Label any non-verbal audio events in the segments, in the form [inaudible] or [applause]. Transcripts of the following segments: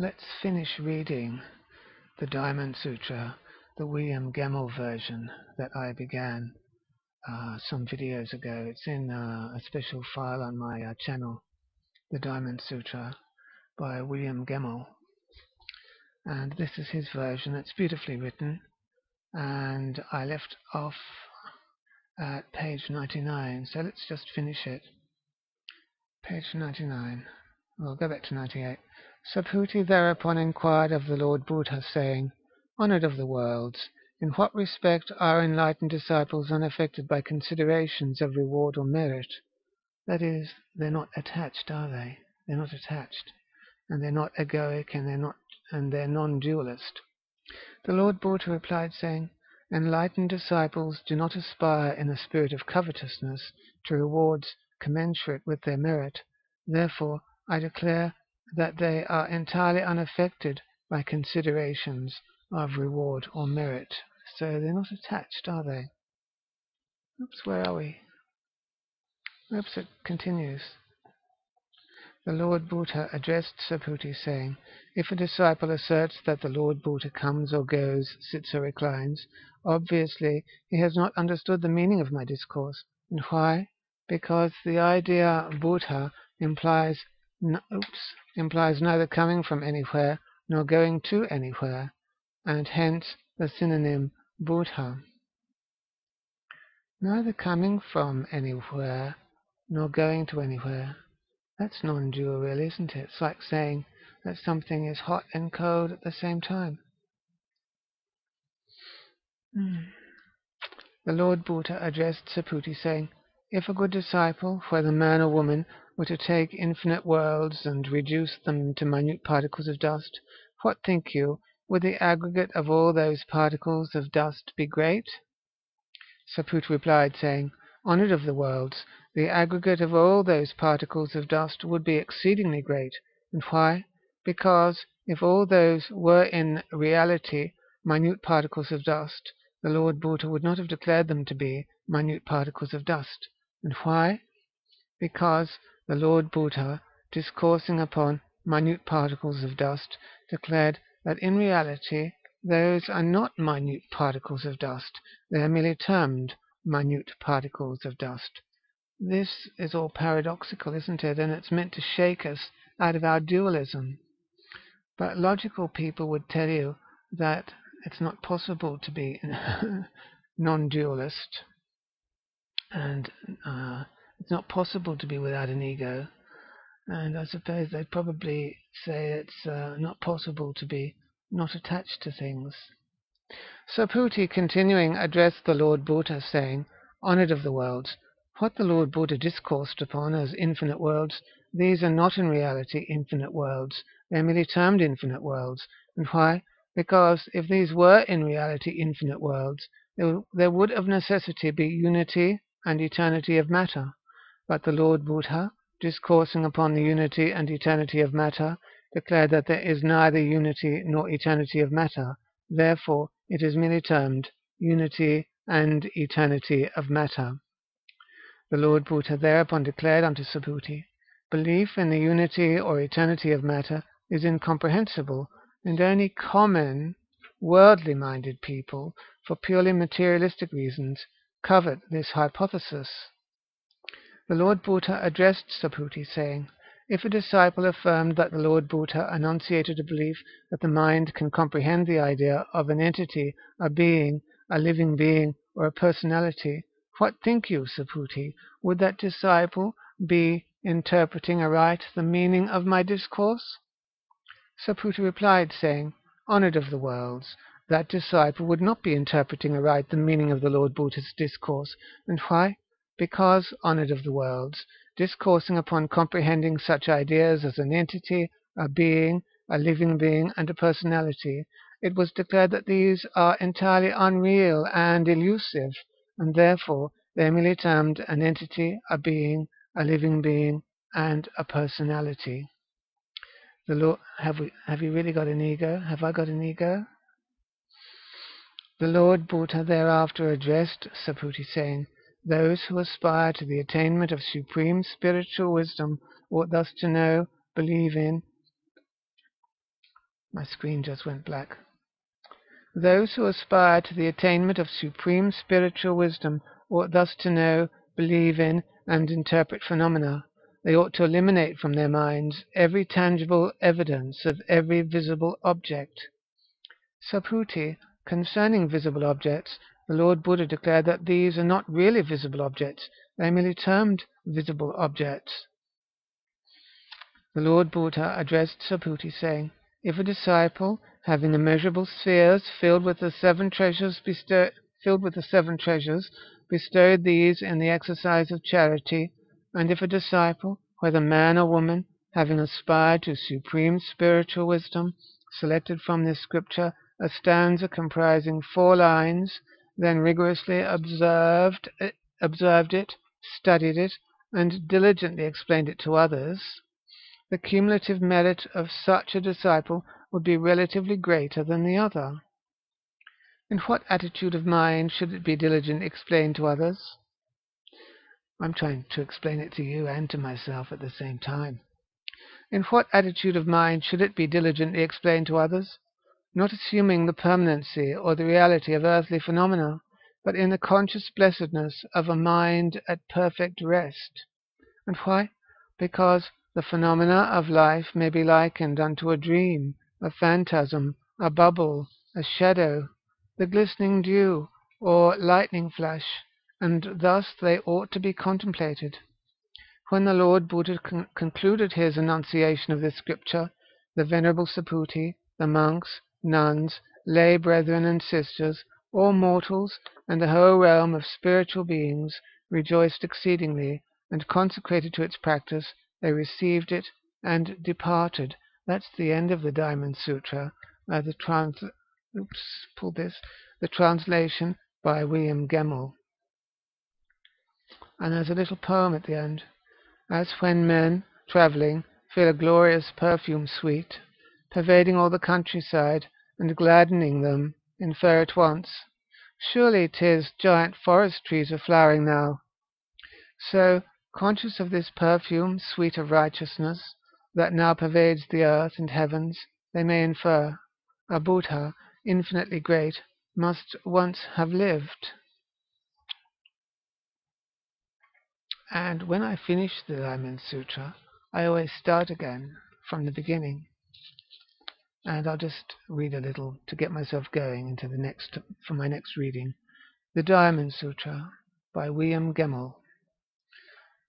let's finish reading the Diamond Sutra, the William Gemmell version that I began uh, some videos ago. It's in uh, a special file on my uh, channel, the Diamond Sutra by William Gemmell. And this is his version. It's beautifully written. And I left off at page 99. So let's just finish it. Page 99. We'll go back to 98. Subhuti thereupon inquired of the Lord Buddha, saying, Honored of the worlds, in what respect are enlightened disciples unaffected by considerations of reward or merit? That is, they're not attached, are they? They're not attached. And they're not egoic and they're not and they're non-dualist. The Lord Buddha replied, saying, Enlightened disciples do not aspire in a spirit of covetousness to rewards commensurate with their merit. Therefore, I declare that they are entirely unaffected by considerations of reward or merit. So they're not attached, are they? Oops, where are we? Oops, it continues. The Lord Buddha addressed Subhuti, saying, If a disciple asserts that the Lord Buddha comes or goes, sits or reclines, obviously he has not understood the meaning of my discourse. And why? Because the idea Buddha implies oops, implies neither coming from anywhere nor going to anywhere, and hence the synonym Buddha. Neither coming from anywhere nor going to anywhere. That's non-dual, really, isn't it? It's like saying that something is hot and cold at the same time. Hmm. The Lord Buddha addressed Subhuti, saying, If a good disciple, whether man or woman, were to take infinite worlds and reduce them to minute particles of dust, what think you, would the aggregate of all those particles of dust be great? Subhuti replied, saying, Honored of the worlds, the aggregate of all those particles of dust would be exceedingly great. And why? Because if all those were in reality minute particles of dust, the Lord Buddha would not have declared them to be minute particles of dust. And why? Because the Lord Buddha, discoursing upon minute particles of dust, declared that in reality those are not minute particles of dust, they are merely termed minute particles of dust. This is all paradoxical, isn't it? And it's meant to shake us out of our dualism. But logical people would tell you that it's not possible to be [laughs] non-dualist and uh, it's not possible to be without an ego. And I suppose they'd probably say it's uh, not possible to be not attached to things. Subhuti, continuing, addressed the Lord Buddha, saying, Honored of the worlds, what the Lord Buddha discoursed upon as infinite worlds, these are not in reality infinite worlds. They are merely termed infinite worlds. And why? Because if these were in reality infinite worlds, there would of necessity be unity and eternity of matter. But the Lord Buddha, discoursing upon the unity and eternity of matter, declared that there is neither unity nor eternity of matter. Therefore, it is merely termed unity and eternity of matter. The Lord Buddha thereupon declared unto Subhuti, Belief in the unity or eternity of matter is incomprehensible, and only common, worldly-minded people, for purely materialistic reasons, covet this hypothesis. The Lord Buddha addressed Subhuti, saying, If a disciple affirmed that the Lord Buddha enunciated a belief that the mind can comprehend the idea of an entity, a being, a living being, or a personality, what think you, Subhuti? Would that disciple be interpreting aright the meaning of my discourse? Subhuti replied, saying, Honored of the worlds, that disciple would not be interpreting aright the meaning of the Lord Buddha's discourse. And why? Because, honoured of the worlds, discoursing upon comprehending such ideas as an entity, a being, a living being, and a personality, it was declared that these are entirely unreal and elusive, and therefore they are merely termed an entity, a being, a living being, and a personality. The Lord, have we have you really got an ego? Have I got an ego? The Lord Buddha thereafter addressed Subhuti, saying, those who aspire to the attainment of supreme spiritual wisdom ought thus to know, believe in, My screen just went black. Those who aspire to the attainment of supreme spiritual wisdom ought thus to know, believe in, and interpret phenomena. They ought to eliminate from their minds every tangible evidence of every visible object. Subhuti, concerning visible objects, the Lord Buddha declared that these are not really visible objects, they are merely termed visible objects. The Lord Buddha addressed Subhuti, saying, If a disciple having immeasurable spheres filled with the seven treasures bestowed, filled with the seven treasures, bestowed these in the exercise of charity, and if a disciple, whether man or woman, having aspired to supreme spiritual wisdom, selected from this scripture a stanza comprising four lines, then rigorously observed, it, observed it, studied it, and diligently explained it to others, the cumulative merit of such a disciple would be relatively greater than the other. In what attitude of mind should it be diligently explained to others? I'm trying to explain it to you and to myself at the same time. In what attitude of mind should it be diligently explained to others? Not assuming the permanency or the reality of earthly phenomena, but in the conscious blessedness of a mind at perfect rest. And why? Because the phenomena of life may be likened unto a dream, a phantasm, a bubble, a shadow, the glistening dew, or lightning flash, and thus they ought to be contemplated. When the Lord Buddha con- concluded his enunciation of this scripture, the Venerable Subhuti, the monks, nuns, lay brethren and sisters, all mortals, and the whole realm of spiritual beings rejoiced exceedingly, and consecrated to its practice, they received it and departed that's the end of the Diamond Sutra. Uh, the trans oops, pull this. The translation by William Gemmell. And there's a little poem at the end. As when men, travelling, feel a glorious perfume sweet, pervading all the countryside and gladdening them, infer at once, surely 'tis giant forest trees are flowering now. So, conscious of this perfume, sweet of righteousness, that now pervades the earth and heavens, they may infer, a Buddha, infinitely great, must once have lived. And when I finish the Diamond Sutra, I always start again from the beginning. And I'll just read a little to get myself going into the next for my next reading. The Diamond Sutra by William Gemmell.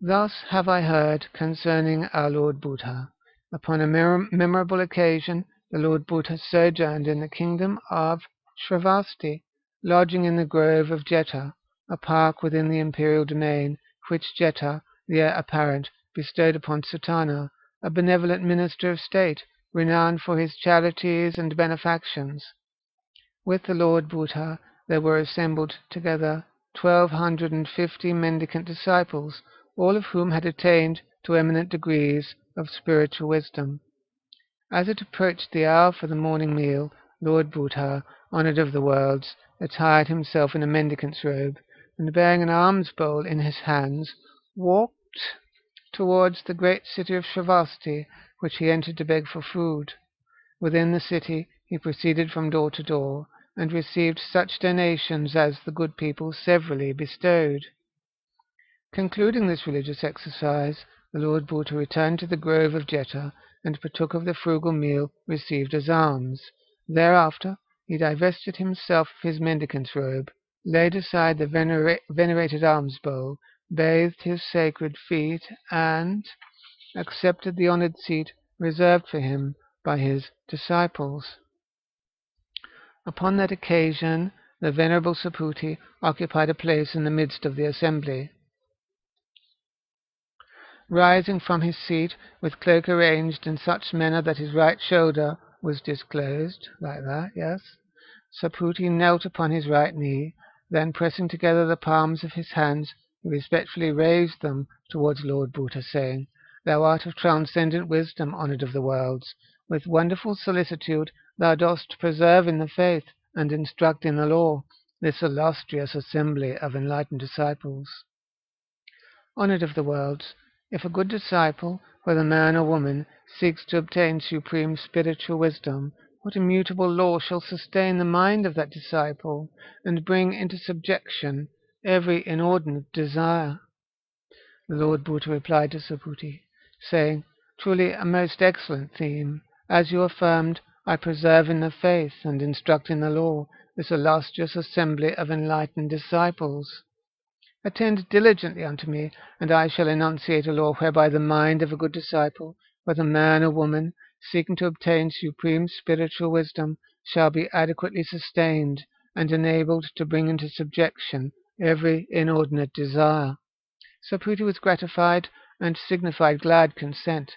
Thus have I heard concerning our Lord Buddha. Upon a memorable occasion the Lord Buddha sojourned in the kingdom of Shravasti, lodging in the grove of Jeta, a park within the imperial domain, which Jeta, the heir apparent, bestowed upon Sudatta, a benevolent minister of state, renowned for his charities and benefactions. With the Lord Buddha there were assembled together twelve hundred and fifty mendicant disciples all of whom had attained to eminent degrees of spiritual wisdom. As it approached the hour for the morning meal, Lord Buddha, honoured of the worlds, attired himself in a mendicant's robe, and bearing an alms bowl in his hands, walked towards the great city of Shravasti, which he entered to beg for food. Within the city he proceeded from door to door, and received such donations as the good people severally bestowed. Concluding this religious exercise, the Lord Buddha returned to the grove of Jeta and partook of the frugal meal received as alms. Thereafter he divested himself of his mendicant's robe, laid aside the venera venerated alms bowl, bathed his sacred feet, and accepted the honoured seat reserved for him by his disciples. Upon that occasion the venerable Subhuti occupied a place in the midst of the assembly. Rising from his seat, with cloak arranged in such manner that his right shoulder was disclosed, like that, yes, Subhuti knelt upon his right knee, then pressing together the palms of his hands, he respectfully raised them towards Lord Buddha, saying, Thou art of transcendent wisdom, honoured of the worlds. With wonderful solicitude thou dost preserve in the faith and instruct in the law this illustrious assembly of enlightened disciples. Honoured of the worlds, if a good disciple, whether man or woman, seeks to obtain supreme spiritual wisdom, what immutable law shall sustain the mind of that disciple, and bring into subjection every inordinate desire? The Lord Buddha replied to Subhuti, saying, Truly a most excellent theme. As you affirmed, I preserve in the faith and instruct in the law this illustrious assembly of enlightened disciples. Attend diligently unto me, and I shall enunciate a law whereby the mind of a good disciple, whether man or woman, seeking to obtain supreme spiritual wisdom, shall be adequately sustained and enabled to bring into subjection every inordinate desire. Subhuti was gratified and signified glad consent.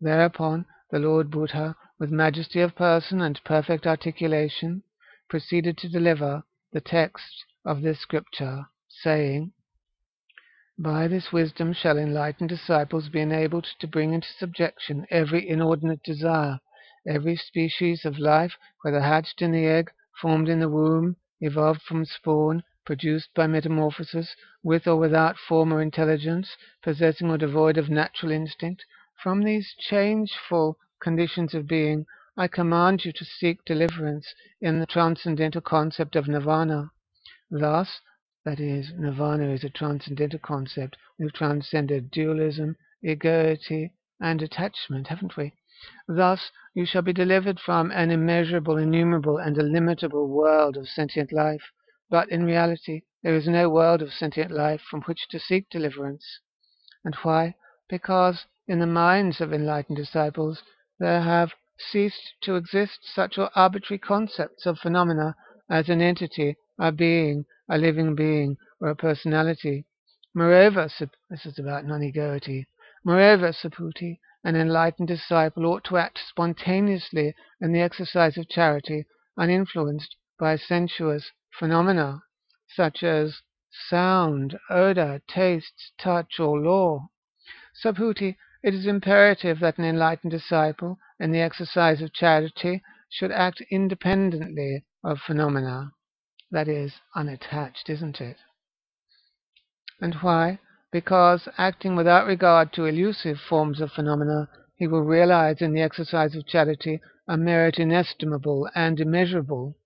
Thereupon the Lord Buddha, with majesty of person and perfect articulation, proceeded to deliver the text of this scripture, saying, By this wisdom shall enlightened disciples be enabled to bring into subjection every inordinate desire, every species of life, whether hatched in the egg, formed in the womb, evolved from spawn, produced by metamorphosis, with or without form or intelligence, possessing or devoid of natural instinct, from these changeful conditions of being, I command you to seek deliverance in the transcendental concept of nirvana. Thus, that is, nirvana is a transcendental concept. We've transcended dualism, egoity, and attachment, haven't we? Thus, you shall be delivered from an immeasurable, innumerable, and illimitable world of sentient life. But in reality there is no world of sentient life from which to seek deliverance. And why? Because in the minds of enlightened disciples there have ceased to exist such arbitrary concepts of phenomena as an entity, a being, a living being, or a personality. Moreover, this is about non-egoity. Moreover, Subhuti, an enlightened disciple ought to act spontaneously in the exercise of charity, uninfluenced by sensuous phenomena such as sound, odor, taste, touch, or law. Subhuti, it is imperative that an enlightened disciple, in the exercise of charity, should act independently of phenomena. That is, unattached, isn't it? And why? Because, acting without regard to elusive forms of phenomena, he will realize in the exercise of charity a merit inestimable and immeasurable.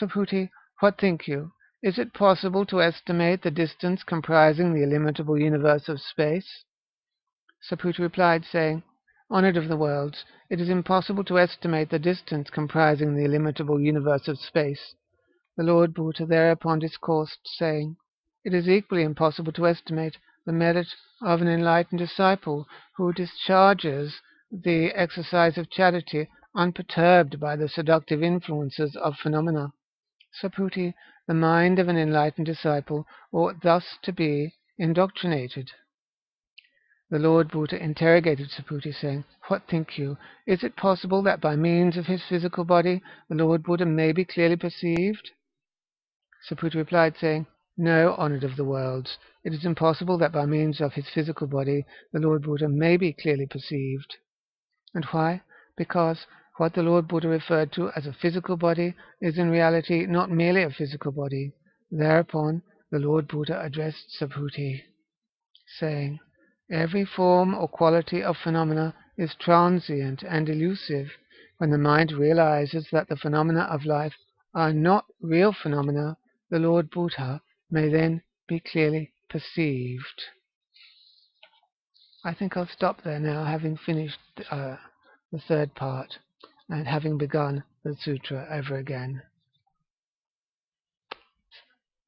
Subhuti, what think you? Is it possible to estimate the distance comprising the illimitable universe of space? Subhuti replied, saying, Honored of the worlds, it is impossible to estimate the distance comprising the illimitable universe of space. The Lord Buddha thereupon discoursed, saying, It is equally impossible to estimate the merit of an enlightened disciple who discharges the exercise of charity unperturbed by the seductive influences of phenomena. Subhuti, the mind of an enlightened disciple ought thus to be indoctrinated. The Lord Buddha interrogated Subhuti, saying, What think you? Is it possible that by means of his physical body the Lord Buddha may be clearly perceived? Subhuti replied, saying, No, honored of the worlds, it is impossible that by means of his physical body the Lord Buddha may be clearly perceived. And why? Because what the Lord Buddha referred to as a physical body is in reality not merely a physical body. Thereupon the Lord Buddha addressed Subhuti, saying, Every form or quality of phenomena is transient and elusive. When the mind realizes that the phenomena of life are not real phenomena, the Lord Buddha may then be clearly perceived. I think I'll stop there now, having finished uh, the third part and having begun the sutra ever again.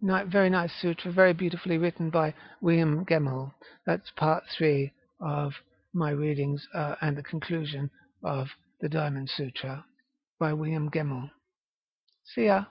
Very nice sutra, very beautifully written by William Gemmell. That's part three of my readings uh, and the conclusion of the Diamond Sutra by William Gemmell. See ya.